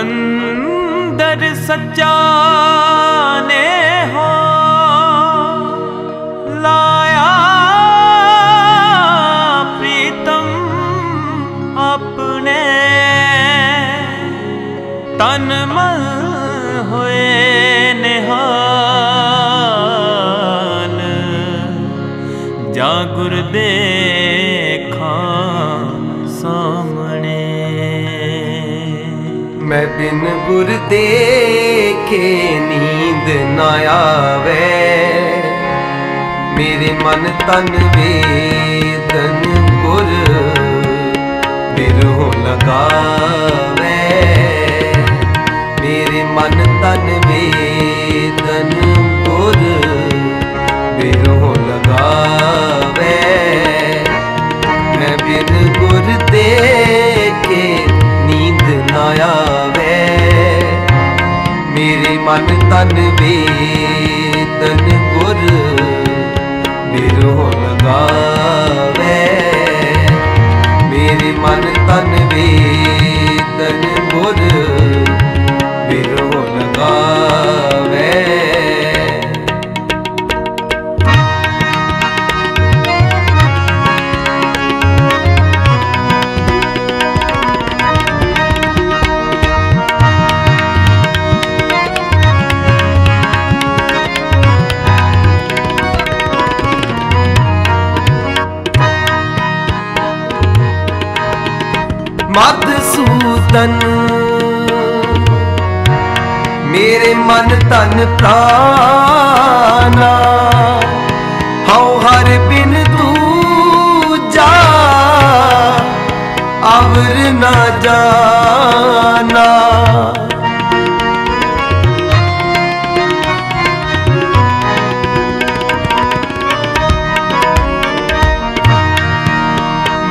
ਅੰਦਰ ਸੱਚਾ ਨੇ ਹੋ ਲਾਇਆ ਪ੍ਰੀਤਮ ਆਪਣੇ ਤਨ ਮਨ ਗੁਰ ਦੇਖਾਂ ਸਾਹਮਣੇ। ਮੈਂ ਬਿਨ ਗੁਰ ਦੇਖੇ ਨੀਂਦ ਨਾ ਆਵੇ। ਮੇਰੇ ਮਨ ਤਨ ਵੇਦਨ ਗੁਰ ਬਿਰਹੁ ਲਗਾਵੇ। ਮੇਰੇ ਮਨ ਤਨ ਵੇਦਨ ਗੁਰ ਬਿਰਹੁ ਲਗਾਵੇ ਮਨ ਤਨ ਵੇਦਨ ਗੁਰ ਬਿਰਹੁ ਲਗਾਵੇ ਮੇਰੇ ਮਨ ਤਨ ਵੇਦਨ ਮਧਸੂਦਨ ਮੇਰੇ ਮਨ ਤਨ ਪ੍ਰਾਨਾ। ਹਉ ਹਰ ਬਿਨ ਦੂਜਾ ਅਵਰ ਨਾ ਜਾਣਾ।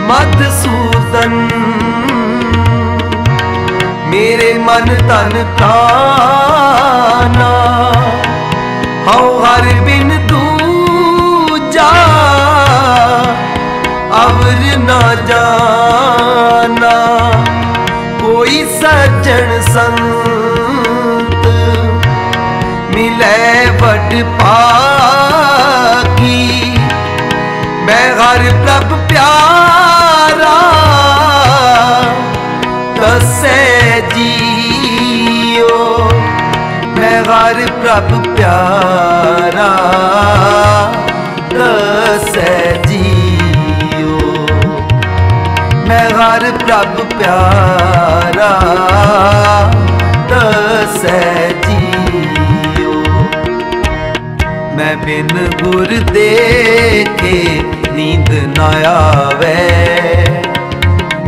ਮਧਸੂਦਨ ਮੇਰੇ ਮਨ ਤਨ ਤਾਨਾ। ਹਉ ਹਰ ਬਿਨ ਦੂਜਾ, ਅਵਰ ਨਾ ਜਾਣਾ ਕੋਈ ਸੱਜਣ ਸੰਤ ਮਿਲੇ ਵਡ ਪਾਕੀ ਮੈਂ ਹਰ ਪ੍ਰਭ ਪਿਆਰਾ, ਦਸੈ ਜੀ ਹਰ ਪ੍ਰਭ ਪਿਆਰਾ ਦਸੈ ਜੀਓ ਮੈਂ ਹਰ ਪ੍ਰਭ ਪਿਆਰਾ ਦਸੈ ਜੀਓ ਮੈਂ ਬਿਨ ਗੁਰ ਕੇ ਨੀਂਦ ਨਾ ਆਵੇ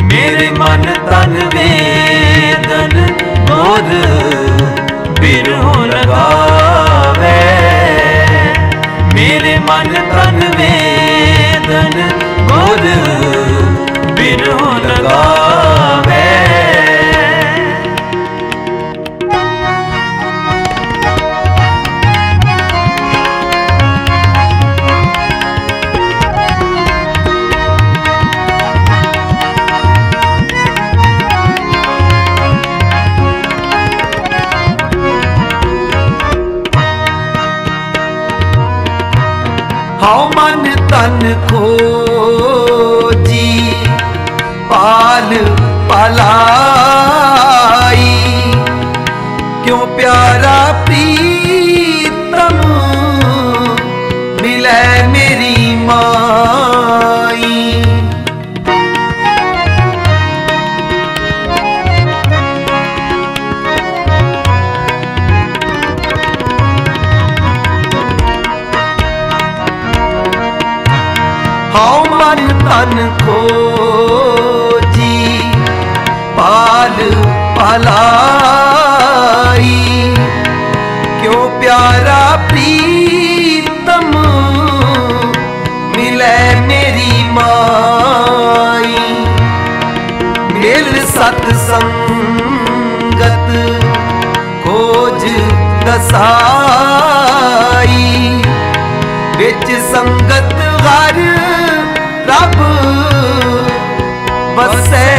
ਮੇਰੇ ਮਨ ਤਨ ਵੇਦਨ ਗੁਰ ਬਿਰਹੁ ਲਗਾਵੇ ਮੇਰੇ ਮਨ ਤਨ ਵੇਦਨ ਗੁਰ ਬਿਰਹੁ ਲਗਾਵੇ ਹਉ ਮਨ ਤਨ ਖੋਜੀ ਪਾਲ ਪਲਾਈ। ਕਿਉ ਪਿਆਰਾ ਪ੍ਰੀਤਮ ਮਿਲੇ ਮੇਰੀ ਮਾਂ। ਪਿਆਰਾ ਪ੍ਰੀਤਮ, ਮਿਲੇ ਮੇਰੀ ਮਾਈ। ਮਿਲ ਸਤ ਸੰਗਤ ਕੋਜ ਦਸਾਈ। ਵਿੱਚ ਸੰਗਤ ਘਰ ਰੱਬ ਬਸੇ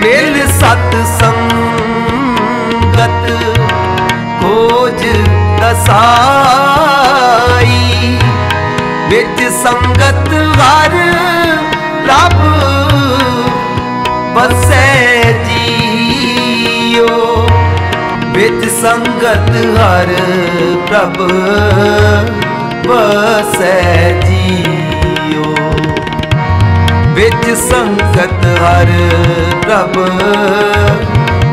ਹਰ ਸਤ ਸੰਗਤ ਖੋਜ ਦਸਾਈ। ਵਿੱਚ ਸੰਗਤ ਹਰ ਰੱਬ ਬਸੈ ਜੀਓ। ਵਿੱਚ ਸੰਗਤ ਹਰ ਪ੍ਰਭ ਬਸੈ ਜੀਓ। ਵਿੱਚ ਸੰਗਤ ਹਰ ਪ੍ਰਭ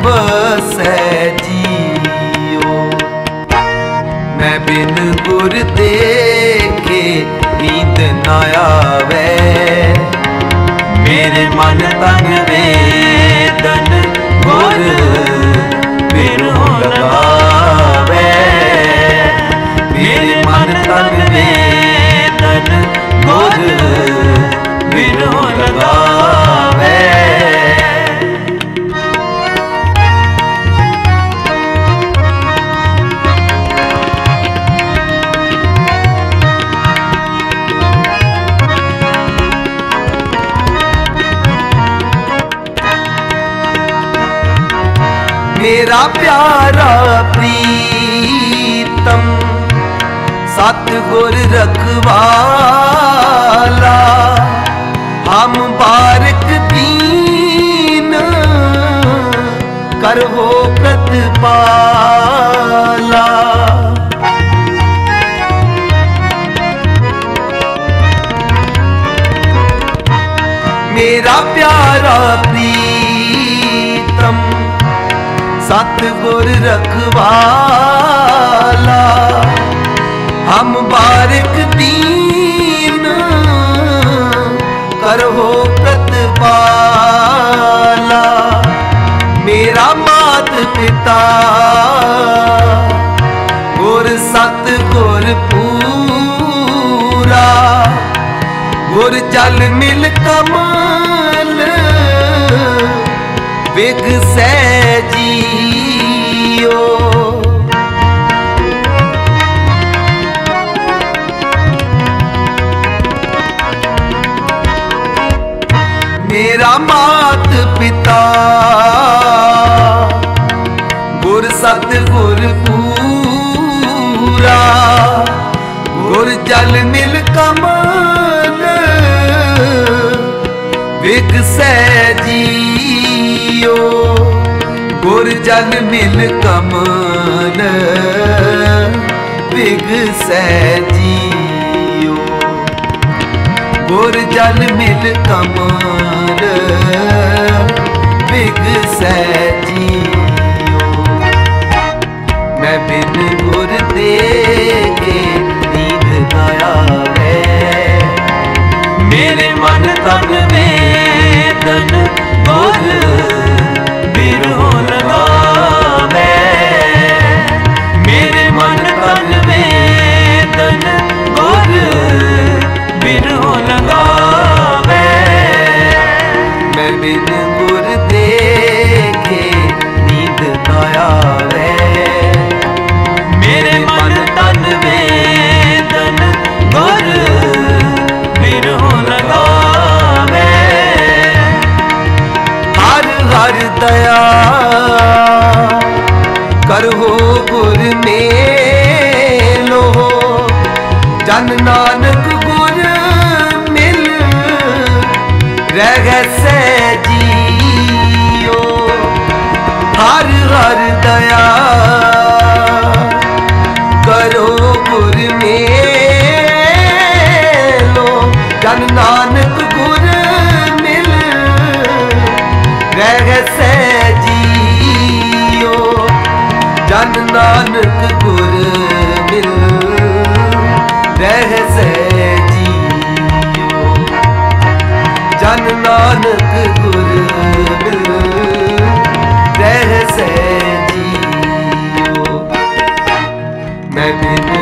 ਬਸੈ ਜੀਓ ਮੈਂ ਬਿਨ ਗੁਰ ਦੇਖੇ ਨੀਂਦ ਨਾ ਆਵੇ। ਮੇਰੇ ਮਨ ਤਨ ਵੇਦਨ ਗੁਰ ਬਿਰਹੁ ਲਗਾਵੇ ਮੇਰੇ ਮਨ ਤਨ ਵੇਦਨ ਗੁਰ ਬਿਰਹੁ ਲਗਾਵੇ ਮੇਰਾ ਪਿਆਰਾ ਪ੍ਰੀਤਮ ਸਤ ਗੁਰ ਰਖਵਾਲਾ ਪ੍ਰਤਪਾਲਾ ਮੇਰਾ ਪਿਆਰਾ ਪ੍ਰੀਤਮ ਸਤ ਗੁਰ ਰਖਵਾਲਾ। ਹਮ ਬਾਰਕ ਦੀ ਜਲ ਮਿਲ ਕਮਲ ਵਿਗ ਸਹਿ ਵਿਗ ਸਹਿ ਜੀਓ ਗੁਰ ਜਲ ਮਿਲ ਕਮਲ ਵਿਗ ਸਹਿ ਜੀਓ। ਗੁਰ ਜਲ ਮਿਲ ਕਮਲ ਹਰ ਨਾਨਕ ਗੁਰ ਮਿਲ, ਰਹਿ ਸਹਿ ਜੀਓ। ਜਨ ਨਾਨਕ ਗੁਰ ਮਿਲ, ਰਹਿ ਸਹਿ ਜੀਓ। ਮੈਂ ਬਿਨ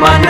ਬਿਰਹੁ ਲਗਾਵੇ ਮੇਰੇ ਮਨ